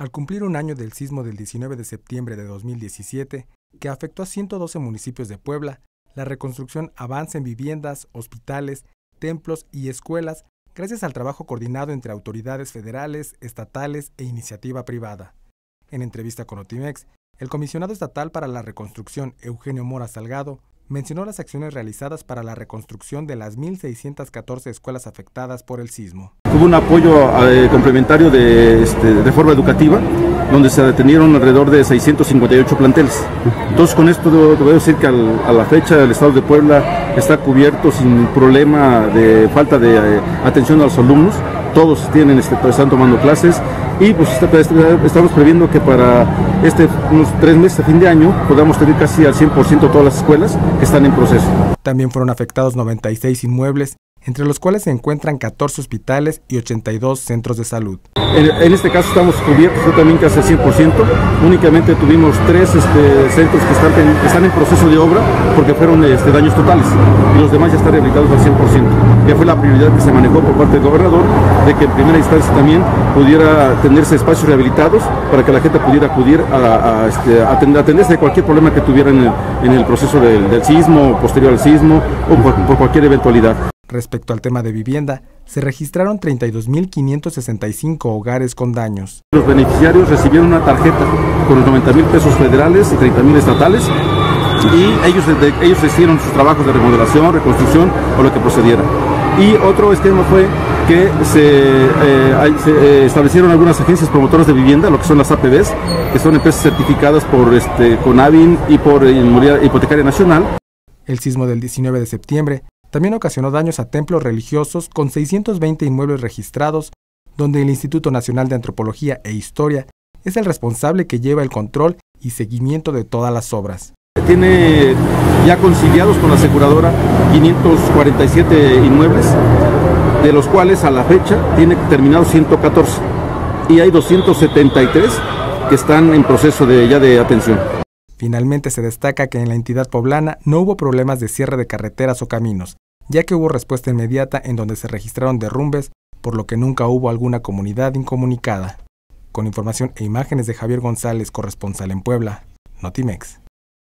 Al cumplir un año del sismo del 19 de septiembre de 2017, que afectó a 112 municipios de Puebla, la reconstrucción avanza en viviendas, hospitales, templos y escuelas gracias al trabajo coordinado entre autoridades federales, estatales e iniciativa privada. En entrevista con Otimex, el comisionado estatal para la reconstrucción, Eugenio Mora Salgado, mencionó las acciones realizadas para la reconstrucción de las 1.614 escuelas afectadas por el sismo. Hubo un apoyo eh, complementario de, este, forma educativa, donde se detenieron alrededor de 658 planteles. Entonces, con esto debo, decir que a la fecha el Estado de Puebla está cubierto sin problema de falta de eh, atención a los alumnos. Todos tienen, este, están tomando clases y pues estamos previendo que para este unos tres meses a fin de año podamos tener casi al 100% todas las escuelas que están en proceso. También fueron afectados 96 inmuebles entre los cuales se encuentran 14 hospitales y 82 centros de salud. En, este caso estamos cubiertos también casi al 100%, únicamente tuvimos tres este, centros que están, en, están en proceso de obra porque fueron este, daños totales y los demás ya están rehabilitados al 100%. Ya fue la prioridad que se manejó por parte del gobernador de que en primera instancia también pudiera tenerse espacios rehabilitados para que la gente pudiera acudir a, este, atenderse de cualquier problema que tuviera en el, proceso del, sismo, posterior al sismo o por cualquier eventualidad. Respecto al tema de vivienda, se registraron 32.565 hogares con daños. Los beneficiarios recibieron una tarjeta con los 90 mil pesos federales y 30 mil estatales y ellos, ellos hicieron sus trabajos de remodelación, reconstrucción o lo que procediera. Y otro esquema fue que se, eh, eh, establecieron algunas agencias promotoras de vivienda, lo que son las APBs, que son empresas certificadas por este, Conavin y por Hipotecaria Nacional. El sismo del 19 de septiembre también ocasionó daños a templos religiosos con 620 inmuebles registrados, donde el Instituto Nacional de Antropología e Historia es el responsable que lleva el control y seguimiento de todas las obras. Tiene ya conciliados con la aseguradora 547 inmuebles, de los cuales a la fecha tiene terminados 114 y hay 273 que están en proceso de, ya de atención. Finalmente se destaca que en la entidad poblana no hubo problemas de cierre de carreteras o caminos, ya que hubo respuesta inmediata en donde se registraron derrumbes, por lo que nunca hubo alguna comunidad incomunicada. Con información e imágenes de Javier González, corresponsal en Puebla, Notimex.